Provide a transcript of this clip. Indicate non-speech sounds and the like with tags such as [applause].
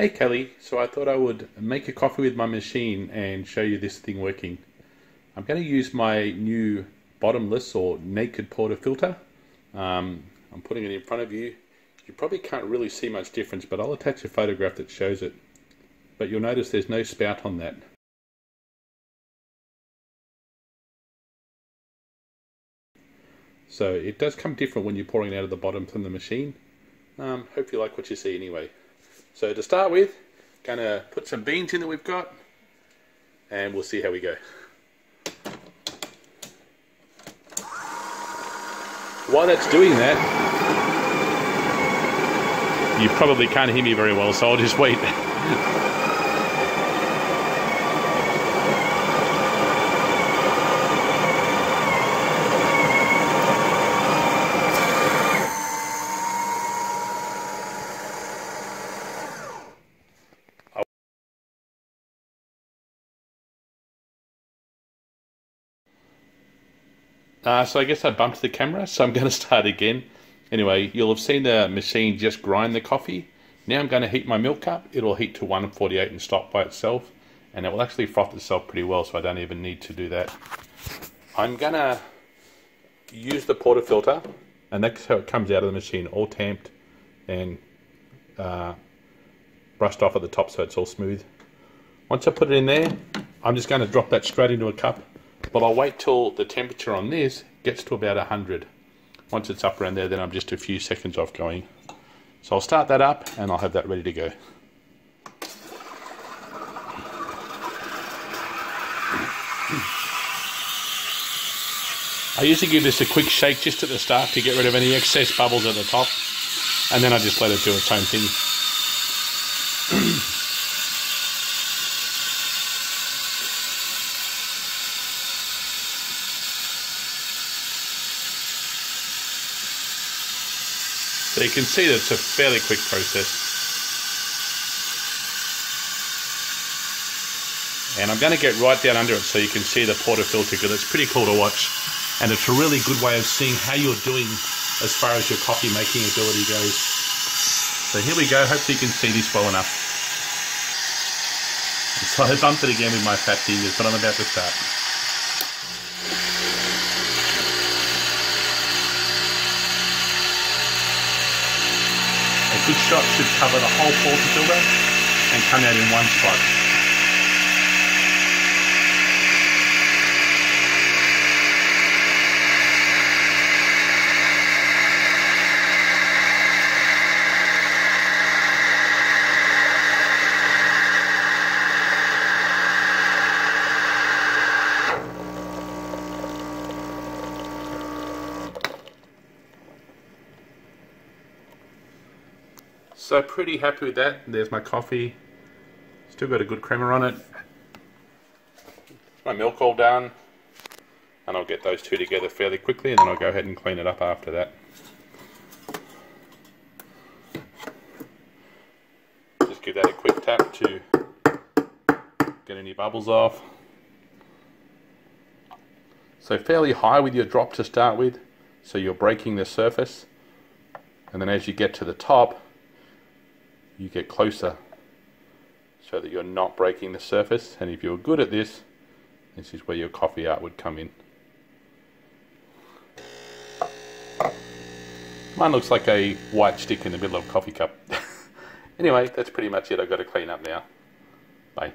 Hey Kelly, so I thought I would make a coffee with my machine and show you this thing working. I'm going to use my new bottomless or naked portafilter. Um, I'm putting it in front of you. You probably can't really see much difference, but I'll attach a photograph that shows it. But you'll notice there's no spout on that. So it does come different when you're pouring it out of the bottom from the machine. Um, hope you like what you see anyway. So to start with, gonna put some beans in that we've got, and we'll see how we go. While that's doing that, you probably can't hear me very well, so I'll just wait. [laughs] Uh, so I guess I bumped the camera, so I'm [laughs] going to start again. Anyway, you'll have seen the machine just grind the coffee. Now I'm going to heat my milk up. It'll heat to 148 and stop by itself. And it will actually froth itself pretty well, so I don't even need to do that. I'm going to use the portafilter, and that's how it comes out of the machine, all tamped and uh, brushed off at the top so it's all smooth. Once I put it in there, I'm just going to drop that straight into a cup but I'll wait till the temperature on this gets to about 100. Once it's up around there, then I'm just a few seconds off going. So I'll start that up and I'll have that ready to go. I usually give this a quick shake just at the start to get rid of any excess bubbles at the top and then I just let it do its own thing. So you can see that it's a fairly quick process. And I'm going to get right down under it so you can see the portafilter because it's pretty cool to watch. And it's a really good way of seeing how you're doing as far as your coffee making ability goes. So here we go. Hopefully you can see this well enough. [laughs] So I bumped it again with my fat fingers, but I'm about to start. Good shot should cover the whole portafilter and come out in one spot. So pretty happy with that. There's my coffee. Still got a good crema on it. My milk all done. And I'll get those two together fairly quickly and then I'll go ahead and clean it up after that. Just give that a quick tap to get any bubbles off. So fairly high with your drop to start with, so you're breaking the surface. And then as you get to the top, you get closer so that you're not breaking the surface. And if you're good at this this is where your coffee art would come in. Mine looks like a white stick in the middle of a coffee cup. [laughs] Anyway that's pretty much it. I've got to clean up now. Bye